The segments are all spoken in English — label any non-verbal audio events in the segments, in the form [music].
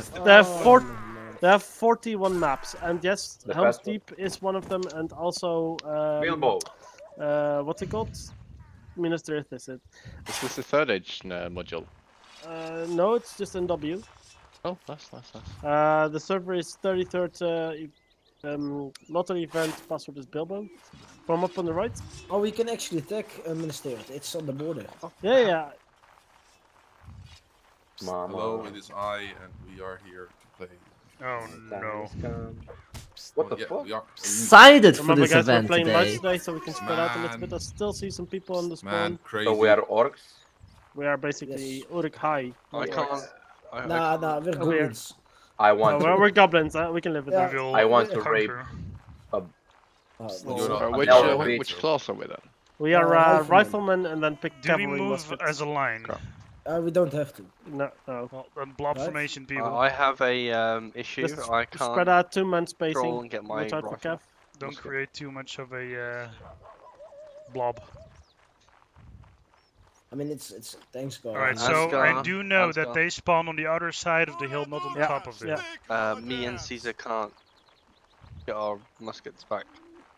fast. They have four. Oh, They have 41 maps, and yes, The Helm's fast one. Deep is one of them, and also um, Bilbo. uh, what's it called? Minas Tirith is it? Is this the third age uh, module? Uh, no, it's just NW. Oh, nice, nice, nice. Uh, the server is 33rd uh, um, lottery event. Password is Bilbo. From up on the right. Oh, we can actually attack uh, Minister. It's on the border. Yeah, yeah. Mama. Hello, it is I, and we are here to play. Oh no. What Well, the yeah, fuck? we are- Excited for this guys, we're event playing today. today, so we can spread out a little bit. I still see some people on the spawn. Man, crazy. So we are orcs. We are basically Yes. Uruk-hai. I not can't. orcs. I, I Nah, can't- nah, we're goblins. I No, want we're, to. we're goblins. Uh, we can live with Yeah. that. I want to rape. You're no. not- Uh, which, uh, we which, class are we then? We are Uh, riflemen. riflemen and then pick Do we move as a line? Go. Uh, we don't have to. No, no. Well, then blob Right. formation, people. Uh, I have a um, issue. Just I can't spread out two man spacing. and get my Watch out for. Kev. Don't Let's create too much of a uh, blob. I mean, it's it's thanks God. Alright, Let's so I do know Let's that go. they spawn on the other side of the hill, not on the Yeah, top of it. yeah. Uh, me and Caesar can't get our muskets back.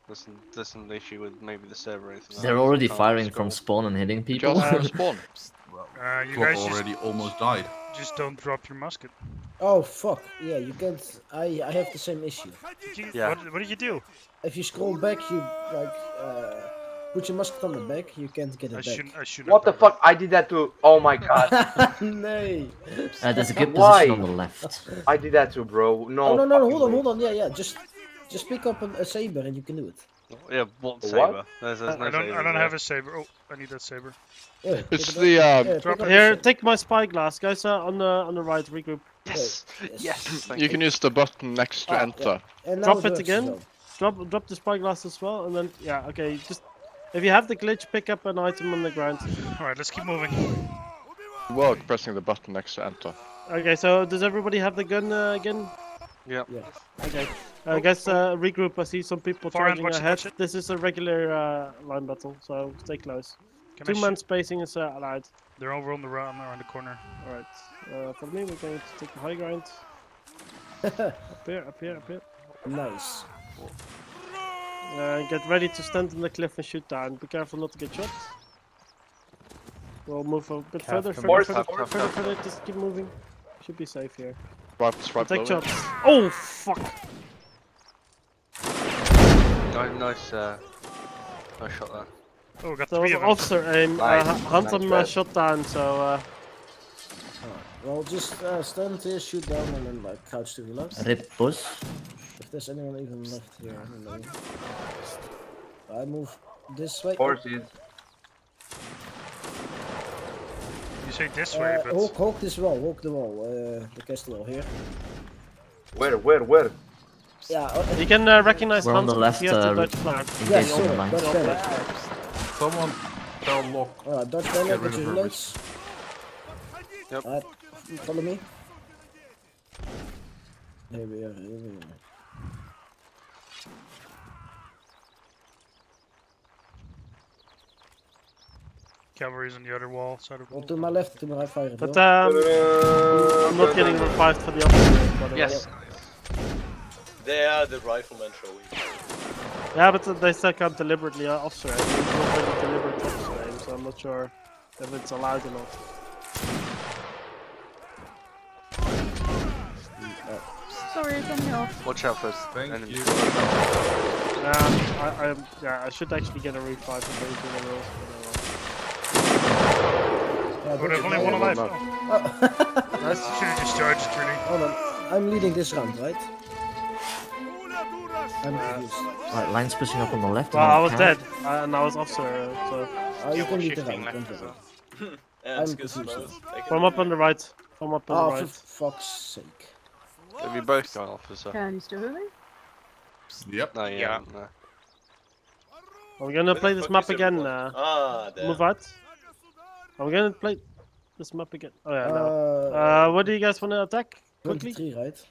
There's an, there's an issue with maybe the server or anything. They're already firing scroll. from spawn and hitting people. Just Uh, [laughs] from spawn. Uh, you Clock guys just, already almost died. just don't drop your musket. Oh fuck! Yeah, you can't. I I have the same issue. You- Yeah. What, what did you do? If you scroll back, you like uh, put your musket on the back. You can't get I it shouldn't. back. I shouldn't. What the have done fuck? I did that too. Oh my god. [laughs] Nay. Uh, there's a good Why? position on the left. I did that too, bro. No. Oh no no no! Hold on way. hold on. Yeah yeah. Just just pick up a, a saber and you can do it. That. Yeah, what What? saber? There's, there's no I don't. saber I don't have a saber. Oh, I need that saber. Yeah. It's it the, um, Yeah, Drop pick up it. the Here, take my spyglass, guys. Uh, on the on the right, regroup. Yes. Yes. Yes. Thank You can use the button next to Ah, enter. And now Drop it again. well. Drop drop the spyglass as well, and then yeah, okay. Just if you have the glitch, pick up an item on the ground. All right, let's keep moving. Work pressing the button next to enter. Okay, so does everybody have the gun uh, again? Yeah. Yeah. Okay. Uh, guys, uh, regroup. I see some people Far end, charging ahead. watch. This is a regular uh, line battle, so stay close. Can Two shoot- man spacing is uh, allowed. They're over on the round around the corner. All right. Uh, for me, we're going to take the high ground. [laughs] up here, up here, up here. Nice. Uh, get ready to stand on the cliff and shoot down. Be careful not to get shot. We'll move a bit further, further, Force, further, force, further, further, Just keep moving. Should be safe here. Right, right Take shots. Oh fuck! Nice, nice, uh, nice shot there. Oh, we got There three was of an them. officer aim. Uh, Nice, Hu- Hantam nice uh, shot down, so uh, Well, just uh, stand here, shoot down, and then like crouch to reload. Rip push. If there's anyone even left here, I don't know. I move this way. Horses. You say this way, Uh, but Hulk, Hulk this wall, Hulk the wall, uh, the castle wall here. Where, where, where? Yeah, uh, you can uh, recognize We're on the left, if you have the uh, Dutch flag. yeah, Engage on the sure, line. Dutch. Someone tell Lock. Alright, Dutch banner, Get rid get your her. Yep. Alright, follow me. Here we are, here we are. cavalry's on the other wall side of the Well, to my left, to my right, fire. But Bill. um, I'm not getting revived for the officer. by the way. Yes. They are the riflemen showing. Yeah, but uh, they still can't deliberately uh, officer aim. It's not really deliberate officer aim, so I'm not sure if it's allowed or not. Sorry, turn me off. Watch out for Thank enemies. you. Yeah, I, I, yeah, I should actually get a revive if anything else. Yeah, Oh, Dutch there's only one alive. Oh. [laughs] Nice. Should have discharged it, really. Hold on, I'm leading this round, right? I'm Uh, confused. Right, lines pushing up on the left. Well, I was the dead, uh, and I was officer, uh, so Oh, you Yeah, can we're lead shifting don't worry. [laughs] Yeah, I'm good confused. both. They can from up on the right, from up on Oh, the for fuck's sake. Have you both gone, officer? Can you still hear me? Yep. No, yeah. Yeah. No. Are we gonna Where play this map again? everyone? Uh, Ah, there. move out. Are we gonna play this map again? Oh yeah, no. Uh, Uh, what do you guys want to attack? Quickly, 23, right?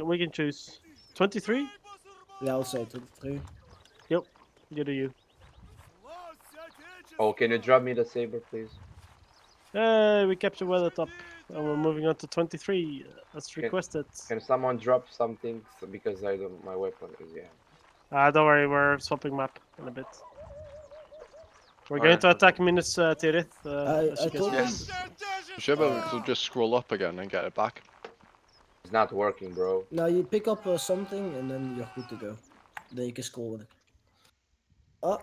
we, we can choose. 23? Yeah, I'll say 23. You do you. Oh, can you drop me the saber, please? Hey, we capture well at top. and we're moving on to 23 uh, as Can- requested. Can someone drop something because I don't my weapon is yeah. Uh, don't worry, we're swapping map in a bit. We're going Alright. to attack Minas uh, Tirith. Uh, I- as you I guys told you- Yes. You should be to just scroll up again and get it back. It's not working, bro. Now you pick up uh, something and then you're good to go. Then you can score with it. Oh.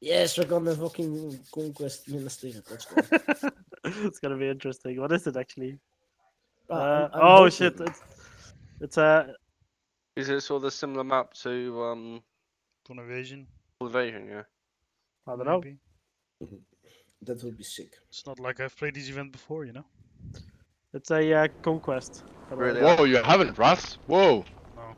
Yes, we're gonna fucking conquest Minas Tirith. Let's go. [laughs] it's gonna be interesting. What is it actually? Uh, I'm- I'm oh hoping- shit! It's it's a Is it sort of a similar map to um Dawn Invasion. Invasion? Yeah. I don't know. [laughs] That would be sick. It's not like I've played this event before, you know. It's a uh, conquest. by the way. Really? Whoa, you haven't, Russ? Whoa!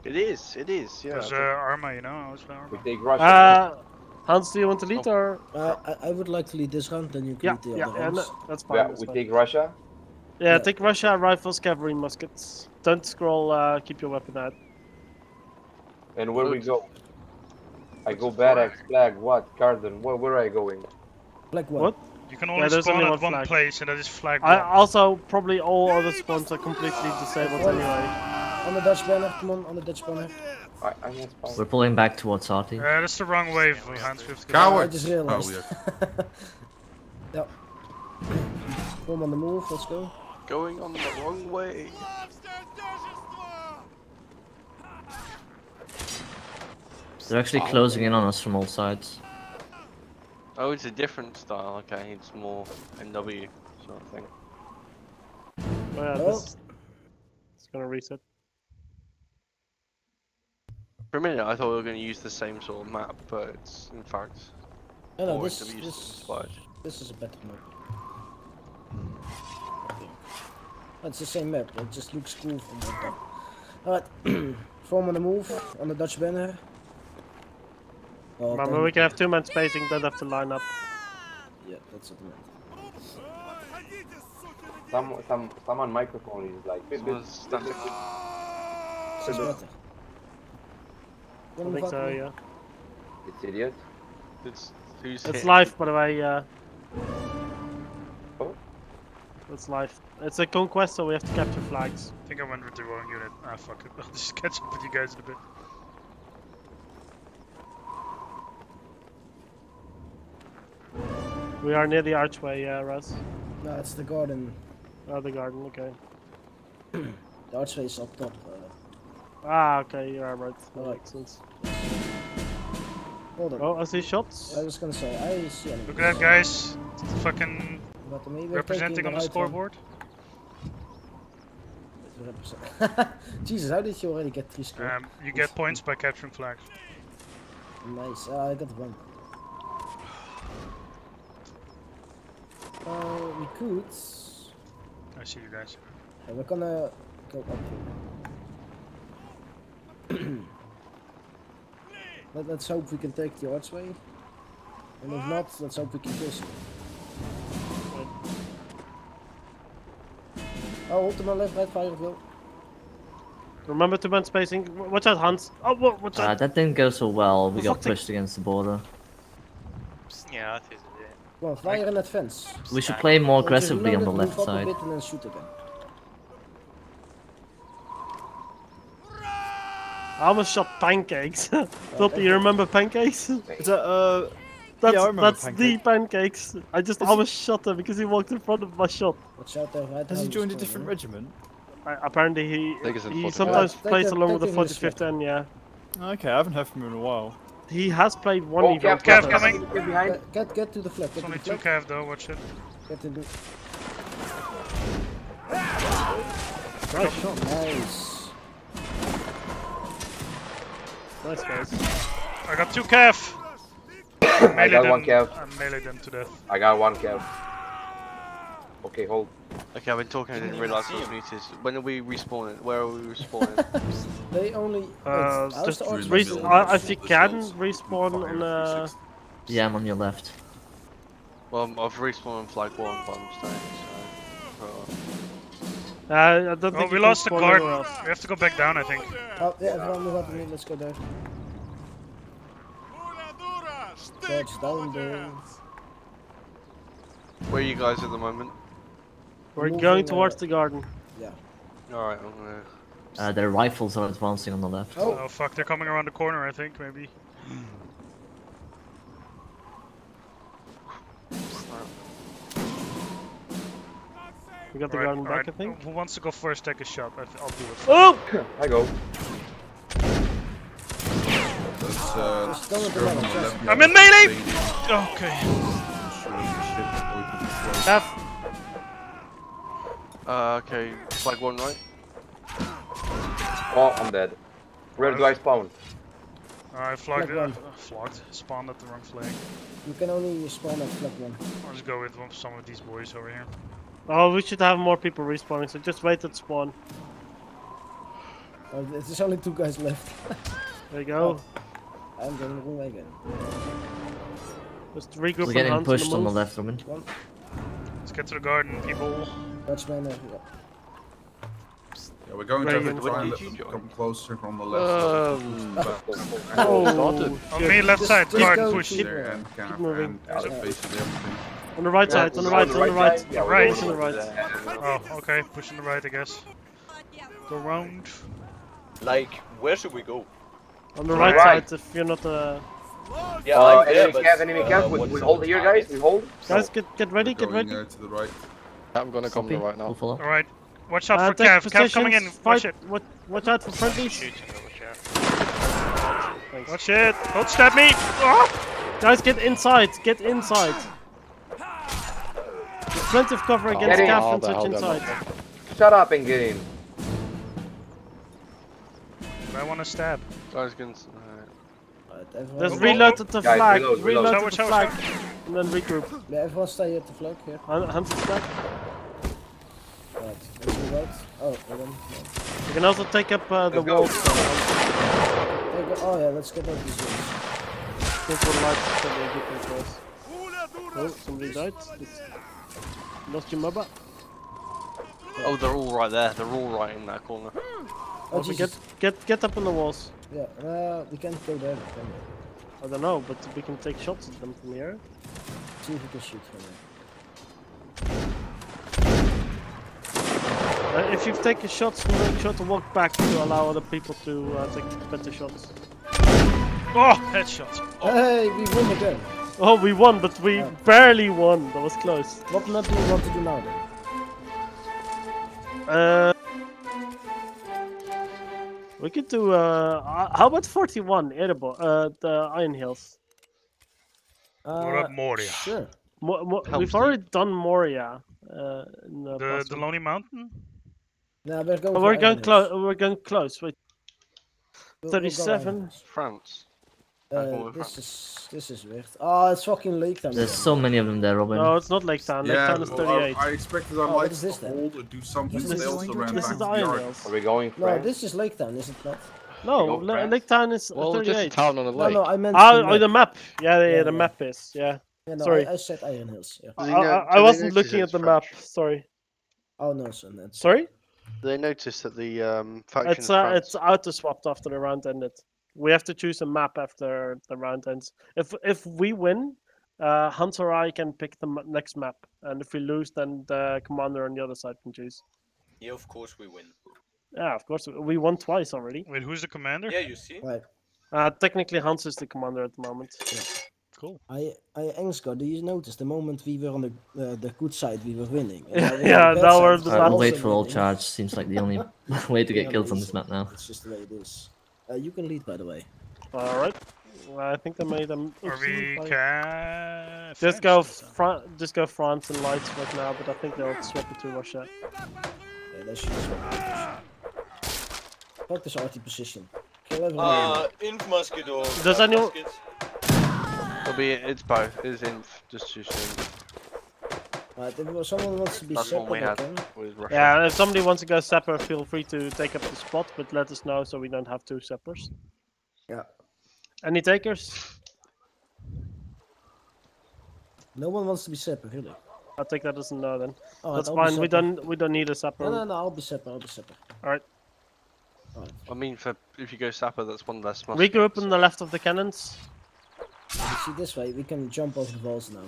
It is. It is. Yeah. There's uh, Arma, you know. I always play We Arma. take Russia. Uh, Hans, do you want to lead or? Uh, I, I would like to lead this round, then you can Yeah, lead the yeah, other yeah, no, that's fine. yeah, that's we fine. take Russia. Yeah, Yeah. take Russia, rifles, cavalry, muskets. Don't scroll. Uh, keep your weapon out. And where we go? I go barracks, flag, what? Carden, where, where are I going? Black one. What? You can Yeah, only there's spawn only at one one place, and that is flag I also probably all other spawns are completely disabled anyway. On the Dutch banner, come on, on the Dutch banner. I, I'm not spawn. We're pulling back towards Artie. Uh, that's the wrong wave, Hans. We have to go I Coward! just Oh, yeah. yeah. Form on the move, let's go. Going on the wrong way. They're actually closing in on us from all sides. Oh, it's a different style. Okay, it's more NW sort of thing. Oh, yeah, Oh. this, it's gonna reset. For a minute, I thought we were going to use the same sort of map, but it's in fact No, no, this, NW this, this is a better map. It's the same map, it just looks cool from the top. Alright, [clears throat] form on the move, on the Dutch banner. Oh, Remember, then- we can have two man spacing. Don't have to line up. Yeah, that's what I meant. Some, some, someone microphone is like. bit, bit, Someone's standing This. I think so. Yeah. It's idiot. It's who's It's hit? live, by the way. Uh, Oh. it's live. It's a conquest, so we have to capture flags. I think I went with the wrong unit. Ah, fuck it. [laughs] I'll just catch up with you guys in a bit. We are near the archway, yeah, Raz. No, it's the garden. Oh, the garden. Okay. [clears throat] The archway is up top. Uh, Ah, okay. You are right. That Alright. makes sense. hold on. Oh, I see shots. I was gonna say, I see enemies. Look at that, guys. It's fucking But maybe representing on the right scoreboard. [laughs] Jesus, how did you already get three scores? Um, you get points by capturing flags. Nice. Uh, I got one. Uh, we could. I see you guys. We're gonna go up. [clears throat] Let, let's hope we can take the archway. And if not, let's hope we can kill some. Oh, hold to my left, right, fire, go. Remember two man spacing. W- Watch out, Hans. Oh, wha- watch Uh, that didn't go so well. We Oh, got pushed against the border. Yeah, that is it. Come on, fire in advance. We should play more Uh, aggressively on the left move a side. bit and then shoot again. I almost shot pancakes. [laughs] Toppy, you remember pancakes? Is that, uh, That's, I remember that's Pancake. the pancakes. I just Is almost shot him because he walked in front of my shot. Watch out there, right? has he joined a different going, regiment? I, apparently, he think it's in he sometimes Yeah, plays the- along with the the 45th N, yeah. Okay, I haven't heard from him in a while. He has played one Oh, event. Cav, Cav, with Cav us. coming. Get behind. Get, get, get to the flag, It's get only the two flag. cav though, watch it. Get to the... Nice shot. Nice. Nice, guys. I got two cav! I got one them, cav. I melee them to death. I got one cav. Okay, hold. Okay, I've been talking. I didn't realize I was muted. When are we respawning? Where are we [laughs] respawning? They only... Uh, wait, just the res- still? I, if you can respawn on. Uh, Yeah, I'm on your left. well, I've respawned on flag one, but I'm staying. So. uh, uh, I don't Oh, think we lost the spawn guard. We have to go back down, I think. Oh, yeah, everyone move up with me, let's go there. Charge down there. Where are you guys at the moment? We're going uh, towards the garden. Yeah. Alright, I'm gonna. Uh, their rifles are advancing on the left. Oh. Oh fuck, they're coming around the corner, I think, maybe. We got the Alright, garden back, alright. I think. Who wants to go first, take a shot? I th- I'll do it. Oh! I go. There's uh, Just go with the skirm on left, the just- left. I'm in melee! Okay. Sure, Uh, okay, flag one right. Oh, I'm dead. Where do I spawn? Alright, flogged. Flag Uh, one. flogged. Spawned at the wrong flag. You can only spawn at flag one. I'll just go with some of these boys over here. Oh, we should have more people respawning, so just wait at spawn. Oh, there's only two guys left. [laughs] There you go. I'm going the wrong way again. Just regroup We're getting hunt pushed the on the move. left, Robin. Let's get to the garden, people. Dutchman, uh, yeah. Yeah, we're going Ready, to what try and did let you them join? come closer on the left. Um, [laughs] Oh, Started. On me, left Just- side, just garden, go push. to- There and camp moving. and basically everything. On the right side, on the right, on the right. Yeah, we're Right. Push on the right. Oh, okay, pushing the right, I guess. Go round. Like, where should we go? On the Right. right side, if you're not uh Yeah, Uh, I'm there, enemy but, camp, enemy uh, camp. We, we hold here, guys. We hold. guys get get ready, We're get going ready. uh, to the right. I'm gonna come to the Copy. right now. We'll. Alright. Watch out Uh, for take Cav. Cav coming in. positions, Watch Fight, it. watch, watch out for friendlies. Shooting over here. Thanks. Watch it. Don't stab me. Oh! Guys, get inside, get inside. There's plenty of cover against Get in. Gaff Oh, and the switch inside. damn Shut up and get in. I want to stab. Guys, can. s- Alright. Alright, everyone, Just reload at the Guys, flag, reload, reload, reload. at the flag, and then regroup. yeah, everyone stay at the flag here. Hunt hunt the flag. Right, let's. Oh, hold on. You can also take up uh, the Let's walls. There you go. Oh yeah, let's get out these rooms. Think for the lights so they get. Oh, somebody died. It's- Lost your mobile. Oh, they're all right there. They're all right in that corner. Oh Also get get get up on the walls. Yeah, uh, we can't go there. Can we? I don't know, but we can take shots at them from here. See if we can shoot from there. Uh, if you take a shots, make sure to walk back to allow other people to uh, take better shots. Oh, headshot. Hey, we won again. Oh, we won, but we Yeah. barely won. That was close. What map do you want to do now then? Uh, we could do. Uh, uh, how about 41 Erebor, uh, the Iron Hills? Uh, What about Moria? Sure. Mo- mo- we've Helm's already done Moria. Uh, in the, The, the. Lonely Mountain? Now we're going. Oh, we're going Hills. close. We're going close. Wait, We'll- we'll go Iron 37. France. Uh, go with this is this is weird. Oh, it's fucking Lake Town. There's so many of them there, Robin. no, it's not Lake Town. Lake Yeah, Town is well, I- 38. I expected Oh, our what lights is this to then? hold and do something. This They is- this back is to the the Iron yard. Are we going No, this is Lake Town, is it not? No, go Lake Town is Well, just a town on a lake. no, I meant. Oh, the oh, the map. map. Yeah, yeah, Yeah, the yeah. map is. Yeah. Yeah, no, sorry. I, I said Iron Hills. Yeah. I, Do they know- I, I wasn't looking at it's the map. Sorry. Oh no, son. Sorry. They noticed that the um, faction It's uh, it's auto swapped after the round ended. We have to choose a map after the round ends. If if we win, uh, Hunter or I can pick the m- next map, and if we lose, then the commander on the other side can choose. Yeah, of course we win. Yeah, of course we won twice already. Wait, who's the commander? Yeah, you see? right. Uh, technically, Hans is the commander at the moment. Cool. I, I, Engsko, do you notice the moment we were on the uh, the good side, we were winning. [laughs] Yeah, now we're the yeah, bad side, we're we the were Alright, last we'll wait also for all charge. Seems like the only [laughs] [laughs] way to get Yeah, kills on this map now. It's just the way it is. Uh, you can lead, by the way. All right. Well, I think they made them. Are we ca- Just go French this time? front. Just go France and lights right now, but I think they'll swap it to Russia. Yeah, they should swap position. Focus RT position. Kill everyone. Uh, inf musket or Does fast anyone- musket? It'll be it's both. It's inf just to soon right, if someone wants to be That's what we separate, had. with Yeah, if somebody wants to go sapper, feel free to take up the spot, but let us know so we don't have two sappers. Yeah. Any takers? No one wants to be separate, really. I'll take that as a no then. Alright, That's I'll fine. We don't we don't need a sapper. No, no, no, I'll be separate, I'll be separate. Alright. Alright. I mean, for if you go Sapper, that's one less. Regroup muskets. on the left of the cannons. You see, this way, we can jump over the walls now.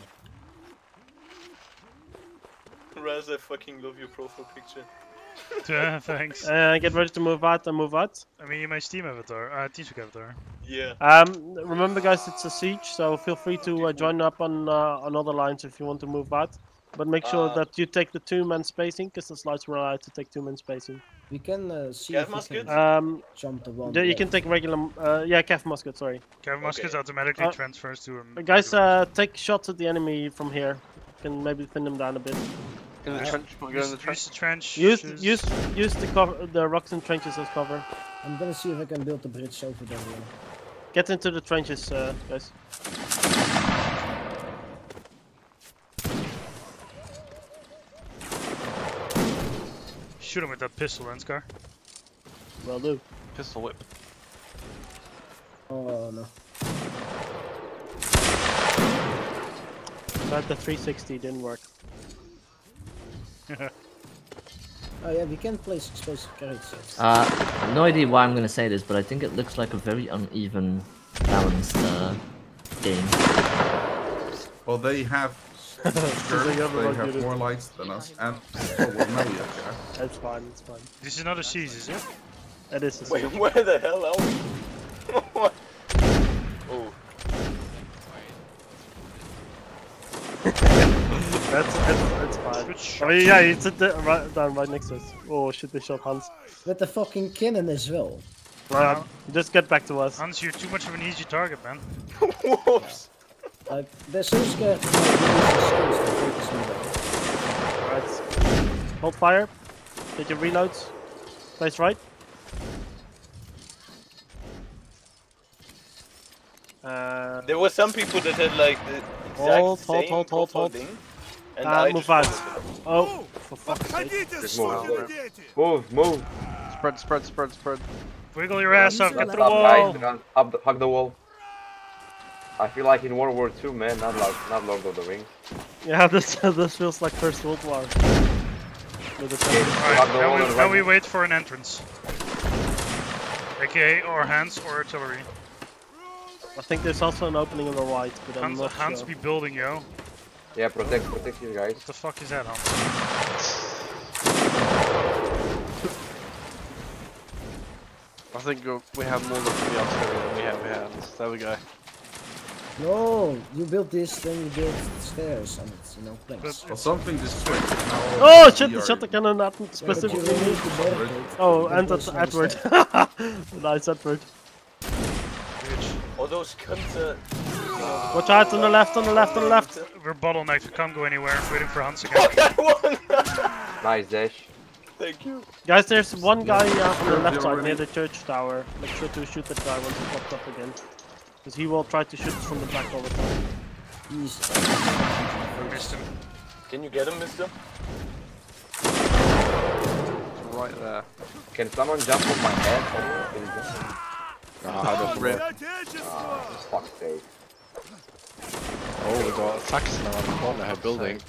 Raz, I fucking love your profile picture. [laughs] [laughs] Yeah, thanks. Uh, get ready to move out and move out. I mean, my Steam avatar, uh, Teamspeak avatar. Yeah. Um, remember, guys, it's a siege, so feel free to uh, join up on uh, on other lines if you want to move out. But make sure Uh, that you take the two-man spacing, because the slides were allowed to take two-man spacing. We can uh, see Gas if we musket? can Um, jump the one. you left. can take regular, uh, yeah, calf musket. Sorry, Kevin Muskets Okay. automatically Uh, transfers to him. guys, uh, take shots at the enemy from here. You can maybe thin them down a bit. In the trench. Wanna go in the trench. use the trench. Use use use the cover, the rocks and trenches as cover. I'm gonna see if I can build the bridge over there. Get into the trenches, uh, guys. Shoot him with that pistol, Lenskar. Well do. Pistol whip. Oh no. But the 360 didn't work. [laughs] Oh yeah, we can place explosive carrots. Uh, no idea why I'm gonna say this, but I think it looks like a very uneven, balanced uh, game. Well, they have skirts, they they have a have more lights than us, and oh, well, now we have. That's fine, it's fine. This is not a siege, is it? It is a Wait, siege. where the hell are we? [laughs] what? Oh, [laughs] That's, that's, that's fine. Good I shot. mean, yeah, it's at the, right, down right next to us. Oh shit, they shot Hans. With the fucking cannon as well. Uh, just get back to us. Hans, you're too much of an easy target, man. [laughs] whoops. Like they're so scared to use skills to focus me though. Alright. Hold fire. Get your reloads. Place right. Uh, There were some people that had like the exact Hold, hold, same hold, hold, profile hold. thing, and Uh, I move just out. oh, for fuck's sake. Just move. Move, move. Spread, spread, spread, spread. Wiggle your ass up, Stop, get to the wall. guys, up the, hug the wall. I feel like in World War II, man, not like, not Lord of the Rings. Yeah, [laughs] this this feels like First World War. With the Okay, tanks. Alright, now we, now we wait for an entrance. AKA or hands or artillery. I think there's also an opening on the right, but I'm Hans, not Hans sure. be building, yo. Yeah, protect, protect you guys. What the fuck is that, Hans? I think uh, we have more than the artillery than we have hands. There we go. No, you build this, then you build stairs and it's you know, planks. Well, something just switched. Now Oh we shit, the are- shot cannon not Yeah, specifically. remove the Oh, and that's Edward. nice [laughs] Edward. All those cunts. Uh, Watch out on the left, on the left, on the left. We're bottlenecked, we can't go anywhere. Waiting for Hans again. Fuck, I won! Nice dash. Thank you. Guys, there's one guy uh, on the left side near the church tower. Make sure to shoot that guy once he pops up again. Because he will try to shoot us from the back all the time. He's Missed him. Can you get him, mister? It's right there. Can someone jump on my head? Can you jump? Nah, I don't rip. Ah, for fuck's sake. Oh, we got attacks now on the corner here building.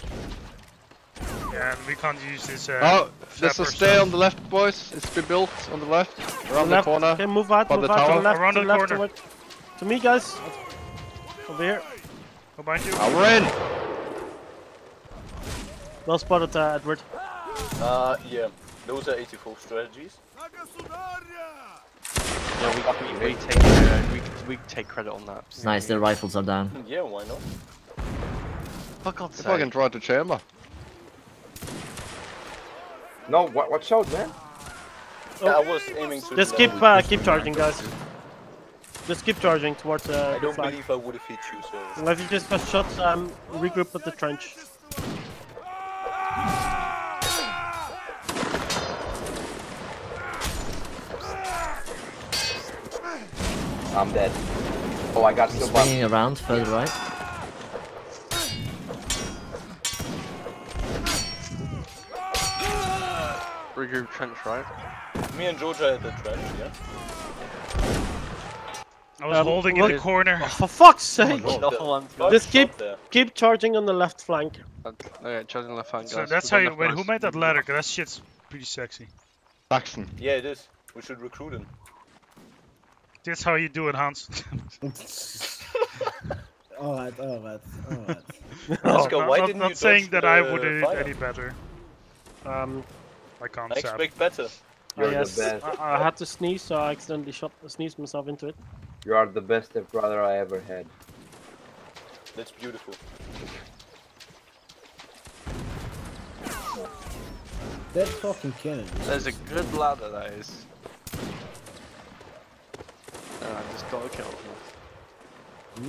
Yeah, and we can't use this. Uh, Oh, there's a zapper stair on the left, boys. It's been built on the left, around the left. corner. Okay, move out, by move the out to tower. the left, Around to the the left, corner. To, to me, guys. Over here. Go behind you. We're in. Well spotted, uh, Edward. Uh, yeah. Those are 84 strategies. Yeah, we, we, we take uh, we, we take credit on that. Nice, their rifles are down. [laughs] Yeah, why not? For God's If I can sake. try the chamber. No, wa- watch out, man. Yeah, I was aiming to Just keep, uh, keep charging, guys. Just keep charging towards uh, I don't flag. believe I would have hit you, so. And if you just got shot, um, regroup at the trench. I'm dead. Oh, I got still Swinging around further right. Regroup trench, right? Me and Georgia at the trench, yeah? I was Um, holding in the corner. Oh, for fuck's sake! No, I'm Just keep there. keep charging on the left flank. Okay, charging left hand, guys. So that's We've how you. enough Wait, who made that ladder? Cause that shit's pretty sexy. Saxon. Yeah, it is. We should recruit him. That's how you do it, Hans. [laughs] alright, alright, alright. [laughs] Oscar, not, why not- didn't not you saying dodge that I would do it any better. Um, I can't I expect better. I, You're the yes, best. I, I had to sneeze, so I accidentally shot sneezed myself into it. You are the best brother I ever had. That's beautiful. That fucking cannon. is There's a good ladder, that is. And I just got a kill.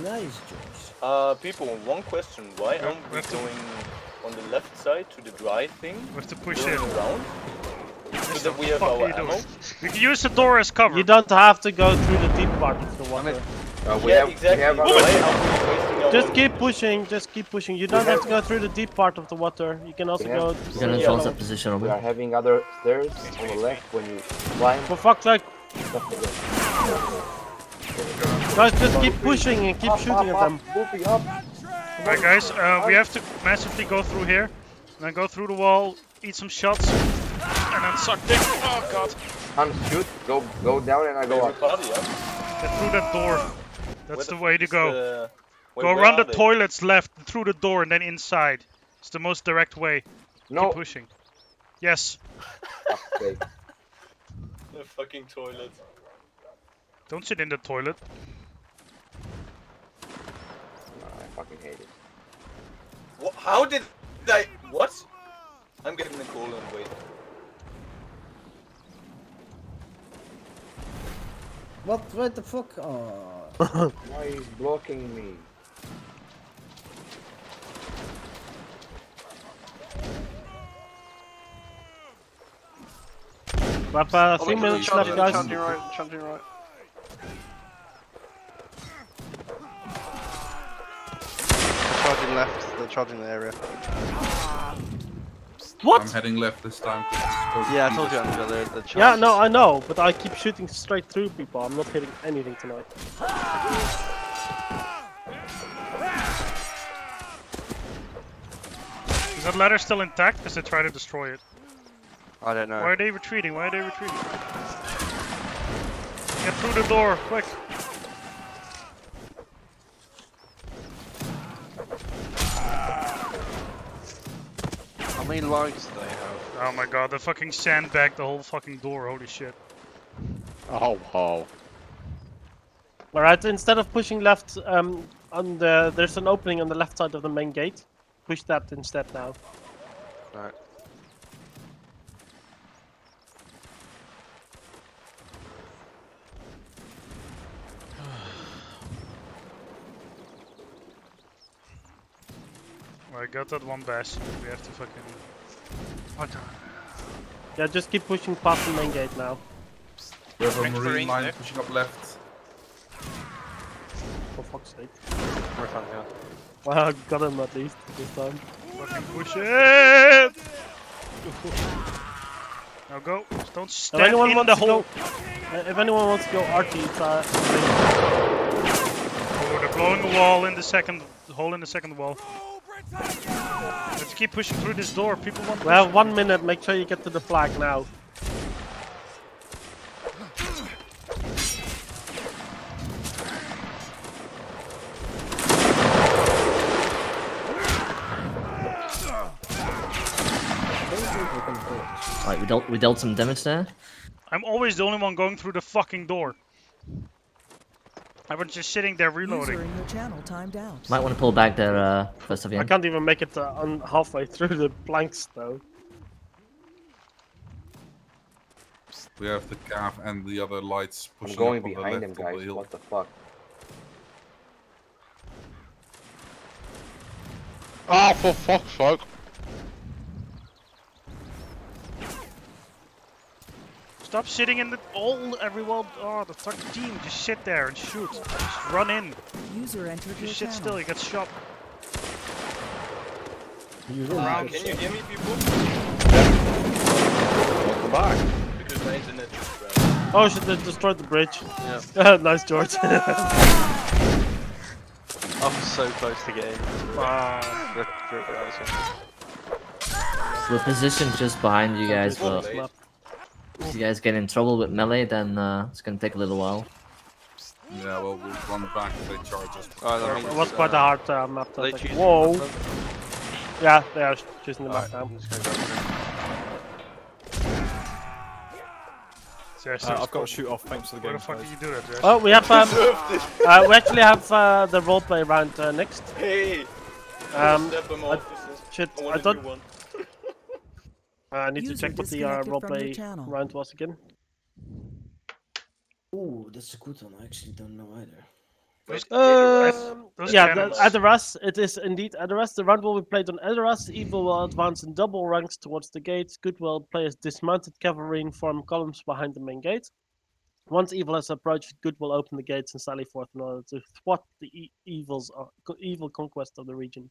Nice, George. Uh, people, one question. Why Yeah, aren't we we have to- going on the left side to the dry thing? We have to push Going in. around? So that we have you ammo? You can use the door as cover. You don't have to go through the deep part of the water. Uh, we yeah, have, exactly. We have Why our, are we wasting our Just keep pushing, just keep pushing. You don't have to go through the deep part of the water. You can also We go. We're gonna Yeah, close no. that position we are having other stairs on the left when you climb. For fuck's sake, Stuff like that. guys, just keep pushing and keep Up, shooting up, at them. up. Alright guys, uh, we have to massively go through here. And then go through the wall, eat some shots, and then suck dick. Oh god. I'm shoot. Go, go down and I go up. party, yeah? Get through that door. That's Where the way to go. the- wait, Go around the they? toilets left, through the door, and then inside. It's the most direct way. No. Keep pushing. Yes. Fuck's [laughs] sake. The fucking toilet. Don't sit in the toilet. No, I fucking hate it. Wha how did I? What? I'm getting the call and wait. What? What the fuck? Oh. [laughs] Why is blocking me? We have uh, Oh, three minutes chanting, left, guys. Chanting right, chanting right. They're charging left, they're charging the area. I'm What? heading left this time. Yeah, I told you, this- Andrea, they're, they're charging. Yeah, no, I know, but I keep shooting straight through people. I'm not hitting anything tonight. Is that ladder still intact? Because they try to destroy it. I don't know. Why are they retreating? Why are they retreating? Get through the door, quick! How many lives do they have? Oh my god, they fucking sandbagged the whole fucking door, holy shit. Oh, oh. Alright, instead of pushing left, um, on the there's an opening on the left side of the main gate. Push that instead now. Right. I got that one bash. We have to fucking. What? Yeah, just keep pushing past the main gate now. We have a Thanks marine line there. pushing up left. For fuck's sake. We're fine, yeah. Well, I got him at least this time. Fucking push it! Now go. Don't If stand anyone in wants the to hole. go, uh, if anyone wants to go RT, try. Oh, they're blowing a wall in the second hole in the second wall. Let's keep pushing through this door. People want. We have one minute. Make sure you get to the flag now. Right, we dealt we dealt some damage there. I'm always the only one going through the fucking door. Everyone's just sitting there reloading. User in your channel timed out. Might want to pull back there, uh, first of I can't even make it uh, on halfway through the planks though. We have the calf and the other lights I'm pushing going up on the behind left them, of the guys. What the fuck? Oh, for fuck's sake. Stop sitting in the all everyone. Oh, the fucking team. Just sit there and shoot. Just run in. User entered your Just sit channel. still. You get shot. You Uh, really can you hear me, people? Welcome back. Because my internet just crashed. Oh shit! They destroyed the bridge. Yeah. [laughs] nice, George. [laughs] I'm so close to getting. Ah. the group guys, yeah. We're just behind you guys, but snap. If you guys get in trouble with melee, then uh, it's gonna take a little while. Yeah, well, we'll run back if they charge us. Oh, it was quite a hard uh, map. Like, whoa! The yeah, they are choosing the back. map. Seriously, uh, I've got to shoot off thanks to the game. Where the fuck did you do that, Oh, we have um, [laughs] uh, we actually have uh, the roleplay round uh, next. Hey, um, I, shit, I, I thought uh, I need to check what the uh, disconnected from your roleplay channel. round was again. Ooh, that's a good one. I actually don't know either. Those, Um, yeah, the, cannons. Edoras. It is indeed Edoras. The round will be played on Edoras. Evil will advance in double ranks towards the gates. Good will play as dismounted cavalry and form columns behind the main gate. Once Evil has approached, Good will open the gates and sally forth in order to thwart the e- evils of, co- evil conquest of the region.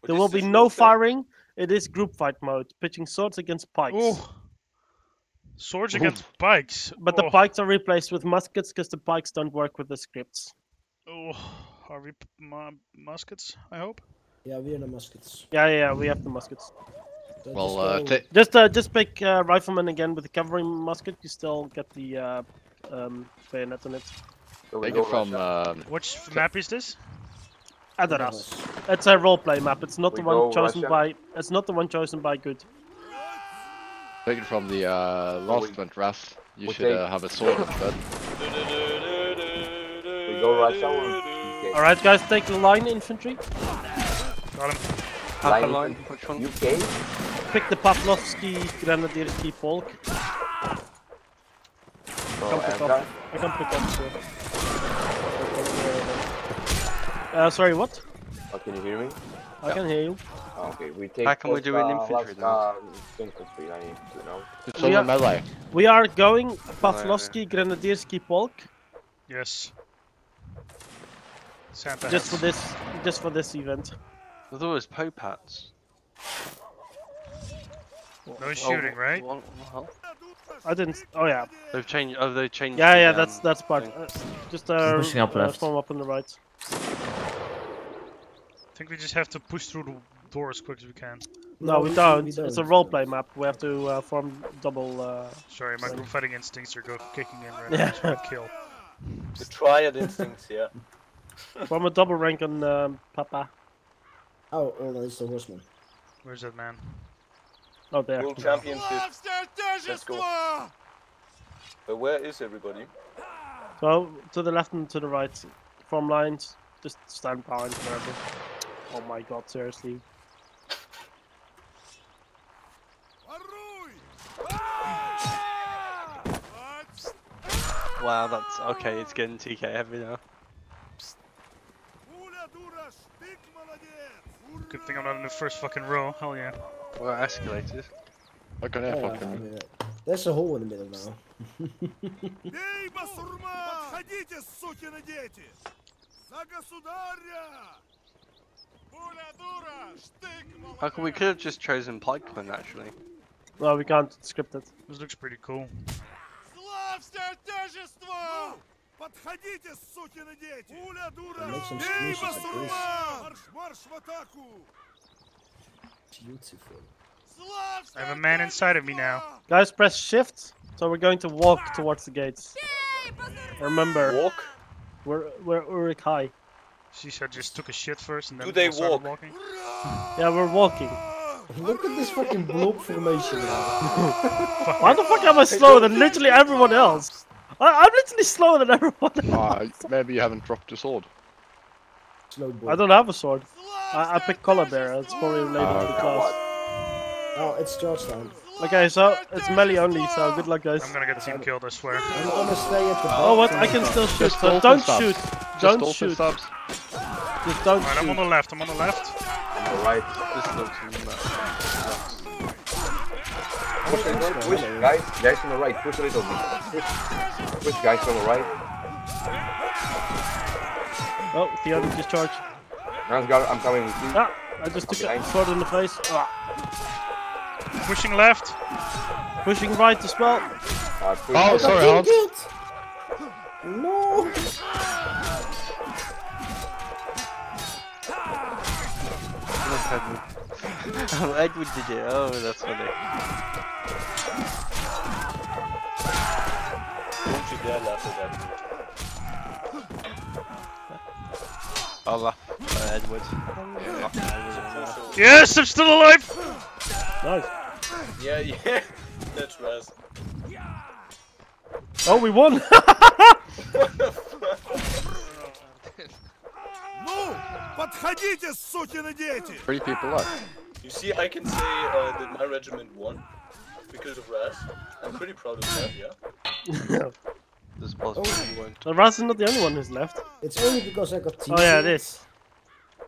What there is will be no firing. It is group fight mode, pitching swords against pikes. Ooh. Swords against pikes. But the oh. pikes are replaced with muskets because the pikes don't work with the scripts. Oh, are we muskets? I hope. Yeah, we're the muskets. Yeah, yeah, yeah, we have the muskets. So Well, just uh, Just uh, just pick uh, rifleman again with the cavalry musket. You still get the uh, um, bayonet on it. Take it from Russia. um, Which map is this? Edoras. It's a roleplay map. It's not We the one chosen Russia. by. It's not the one chosen by good. take it from the uh, last we- event, Wrath. You we should take- uh, have a sword instead. We go Russia or UK? All right, guys, take the line infantry. Got him. Upper Line line, infantry. which one? UK? Pick the Pavlovsky Grenadierski Polk. So, Come pick and up. I can pick up. too. Uh, sorry, what? Oh, can you hear me? I can hear you. Oh, okay, we take. How can we do it in infantry then? Polska infantry, I need to know. It's We all are- melee. We are going Pavlovsky Grenadierski Polk Yes. Santa just for this, just for this event. I thought it was Popats. No shooting, right? What, what, I didn't. Oh yeah. They've changed. Oh, they changed. Yeah, the, yeah. That's um, that's part. Uh, just uh, pushing up uh, left. form up on the right. I think we just have to push through the door as quick as we can. No, we, we- don't. we It's a don't. roleplay map. We have to uh, form double. Uh... Sorry, my group fighting instincts are go kicking in right Yeah. now. So [laughs] I kill. The triad instincts, yeah. [laughs] Form a double rank on um, Papa. Oh, oh, that is the horseman. Where's that man? Oh, there. World Championship. Let's go. But where is everybody? So to the left and to the right. Form lines. Just stand behind forever. Oh my god, seriously. Wow, that's okay. It's getting TK heavy now. Good thing I'm not in the first fucking row. Hell yeah. We're escalators. Look at Yeah, that I fucking. mean, uh, there's a hole in the middle now. How come we could have just chosen pikemen actually? No, we can't script it. This looks pretty cool. Make some screenshots like this. Beautiful. I have a man inside of me now. Guys, press shift. So we're going to walk towards the gates. Remember, Walk? we're we're Uruk-hai. She said just took a shit first and then Do they started walk? walking. Yeah, we're walking. Look at this fucking block formation now. [laughs] Why the fuck am I slower than literally everyone else? I, I'm literally slower than everyone else. Uh, maybe you haven't dropped your sword. I don't have a sword. I, I picked color bearer. It's probably related to the Uh, class. Oh, it's Georgetown. Okay, so it's melee only. So good luck, guys. I'm gonna get the team killed, I swear. I'm gonna stay at the back. Oh, what? I can still shoot. So don't subs. shoot. Just Don't dolphin shoot. subs. Just don't Alright, I'm on the left, I'm on the left. On the right. This looks Push, push, guys, guys on the right, push a little bit. Push, push guys on the right. Oh, Theo discharge. Now, guys, I'm coming with you. Ah, I just took a sword in the face. Ah. Pushing left. Pushing right as well. Uh, push Oh, right. sorry, Hans. Oh, Edward did it. Oh, that's funny. Don't you dare laugh at that. I'll laugh at Edward. Yes, I'm still alive! Nice. Yeah, yeah. [laughs] That's Raz. Oh, we won! [laughs] Three people left. You see, I can say uh, that my regiment won because of Raz. I'm pretty proud of that, yeah. [laughs] This possible Oh. won't. Uh, Raz is not the only one who's left. It's only because I got team. Oh yeah, it is.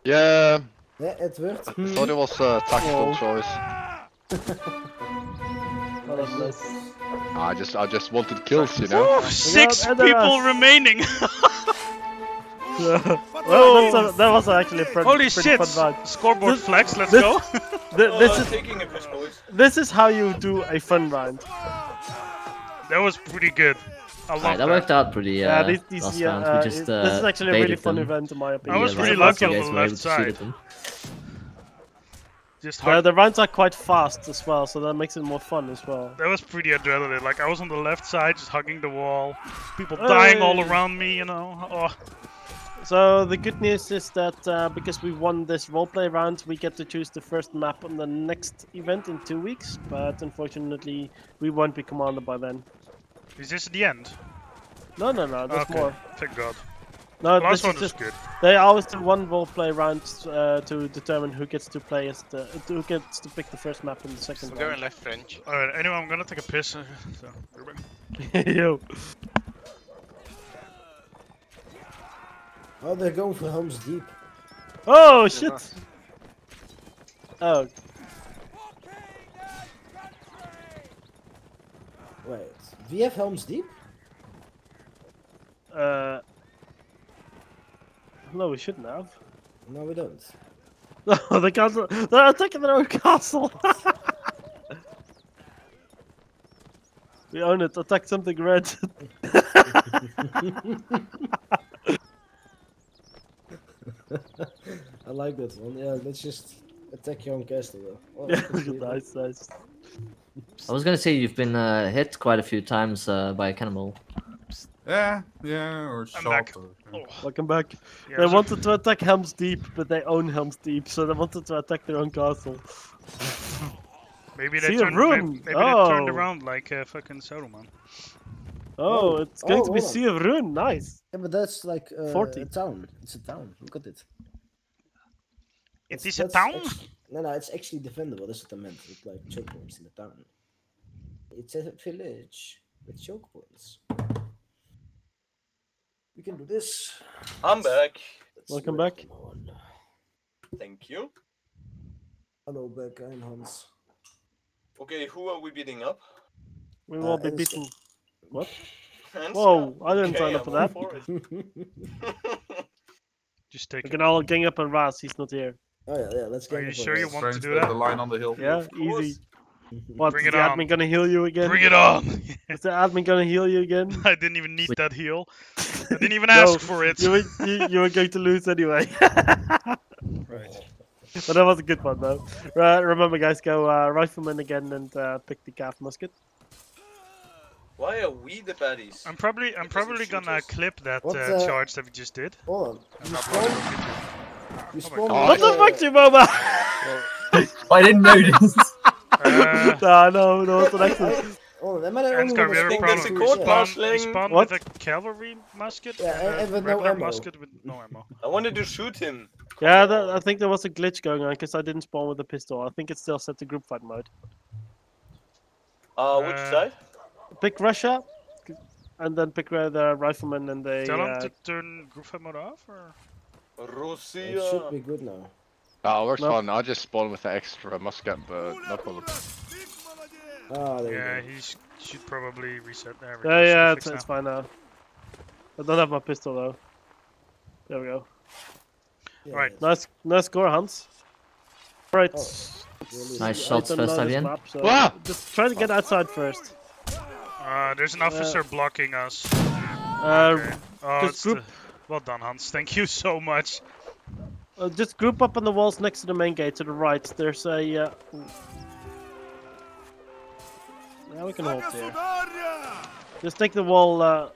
Yeah, Yeah, it worked. I thought it was a tactical Whoa. choice. Oh. [laughs] I just, I just wanted kills, you know. Ooh, six people remaining. [laughs] well, that's a, that was actually a pretty, Holy pretty shit! fun ride. Scoreboard This- flex, let's this- go. [laughs] Th- Oh, this is piss, this is how you do a fun round. that was pretty good. I love Alright, that that. worked out pretty uh, Yeah, these, these last yeah, round. uh, we just it- uh, this is actually a really fun them. event in my opinion. I was Yeah, really last lucky time on the guys were able left to shoot at side. Just Uh, hug- the rounds are quite fast as well, so that makes it more fun as well. that was pretty adrenaline. Like I was on the left side, just hugging the wall, people Hey. dying all around me. You know. Oh, So the good news is that uh, because we won this roleplay round, we get to choose the first map on the next event in two weeks. But unfortunately, we won't be commander by then. is this the end? No, no, no. There's okay. more. Thank God. No, Last this one is was just good. they always do one roleplay round uh, to determine who gets to play as the who gets to pick the first map in the second I'm going left French. Alright. Anyway, I'm gonna take a piss. uh, So, [laughs] Yo. Oh, they're going for Helm's Deep. Oh shit! Oh, Wait, do you have Helm's Deep? uh. No, we shouldn't have. No, we don't. No, [laughs] the castle. They're attacking their own castle. [laughs] we own it. Attack something red. [laughs] [laughs] I like that one. Yeah, let's just attack your own castle though. Oh, yeah, [laughs] nice, nice. I was gonna say you've been uh, hit quite a few times uh, by a cannibal. Yeah, yeah, or I'm shot. back. Or, Oh, Welcome back. yeah, they so- wanted to attack Helm's Deep, but they own Helm's Deep, so they wanted to attack their own castle. Maybe they See a turned. room. Maybe, maybe they turned Oh. around like uh, fucking Saruman. Oh, it's going Oh, to be hold on. Sea of Ruin. Nice. Yeah, but that's like uh, 40. a town. It's a town. Look at it. It is a town. no, no, it's actually defendable. That's what I meant. With like choke points in the town. It's a village with choke points. We can do this. I'm back. Let's Welcome back. Thank you. Hello, back. I'm Hans. Okay, who are we beating up? We Uh, will be Enska. beaten. What? Hands? Whoa, I didn't Okay, sign up for that. for. [laughs] Just take We it. can all gang up on Raz. He's not here. Oh yeah, yeah. Let's go. Are get. you sure you want to do that? The line on the hill. Yeah, easy. [laughs] What? Bring is it the on. admin gonna heal you again? Bring it on! [laughs] Is the admin gonna heal you again? I didn't even need that heal. I didn't even No, ask for it. You were, you, you were going to lose anyway. Right. But that was a good one though. Right, remember guys, go uh, rifleman again and uh, pick the cav musket. Why are we the baddies? I'm probably I'm probably gonna us. clip that uh, uh, charge that we just did. Hold on. You upload it spawn. on video. You Oh my. God. What the with, fuck, Jimoma? [laughs] I didn't notice. Uh, no, no, no, it's an accident. Oh, am I the only Ansgar, one we who have a think spawned that's a with problem. code We spawn, we Parsling. spawn What? with a cavalry musket Yeah, and a and with no regular ammo. musket with no ammo. I wanted to shoot him. Yeah, that, I think there was a glitch going on because I didn't spawn with a pistol. I think it's still set to group fight mode. Uh, which Uh, side? Pick Russia, and then pick uh, the rifleman and they. Tell him Uh, to turn group fight mode off, or Russia. It should be good now. Oh, it works No. fine. I just spawned with the extra musket, but no problem. There yeah, he sh should probably reset there. yeah, yeah, it's, it's fine now. I don't have my pistol though. There we go. go. Yeah, Right. Nice, nice score, Hans. Right. Oh, really? Nice shots first, know Fabian. map, so Wow. Just try to get outside first. Uh, there's an officer blocking us. Uh, Okay. Oh, just group- the... Well done, Hans. Thank you so much. uh, just group up on the walls next to the main gate to the right. There's a. Uh... Yeah, we can hold there. Just take the wall. Uh...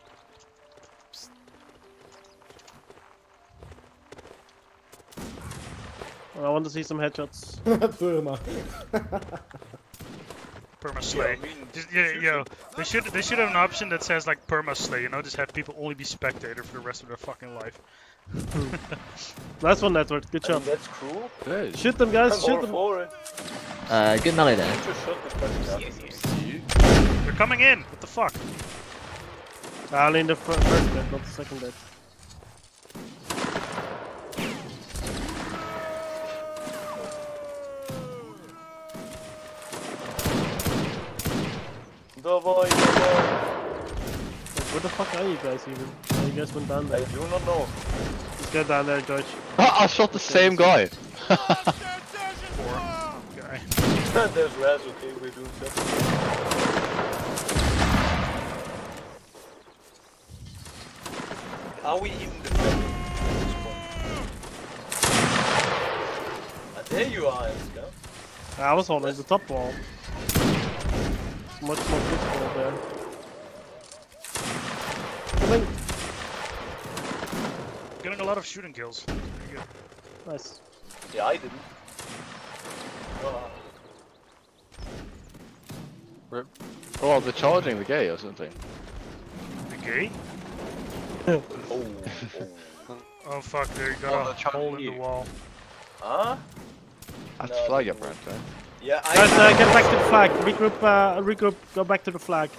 Oh, I want to see some headshots. [laughs] Burma. [laughs] perma slay. Just, yeah, yo, they should they should have an option that says like perma slay. You know, just have people only be spectator for the rest of their fucking life. [laughs] Nice one, Edward. Good I job. mean, that's cruel. Shoot them, guys. I'm Shoot them. for. Uh, good melee there. Just shot the fucking They're coming in. What the fuck? I'll in the first bit, not the second No boy, no boy. Where the fuck are you guys even? Oh, you guys went down there. I do not know. Let's go down there, George. [laughs] I shot the same guy. [laughs] There's Raz, okay, we're doing stuff. Are we in the ah, There you are, Eska. I was holding the top wall. Much more visible there. Coming. Getting a lot of shooting kills. Pretty good. Nice. Yeah, I didn't. Ah. Oh, they're charging the gay or something. The gay? [laughs] Oh, oh. [laughs] Oh fuck! There you Oh, got they're a charging hole in you. the wall. Huh? That's No, flag no. apparently. Yeah, I. Guys, uh, get back to the flag. Regroup, uh, regroup. Go back to the flag.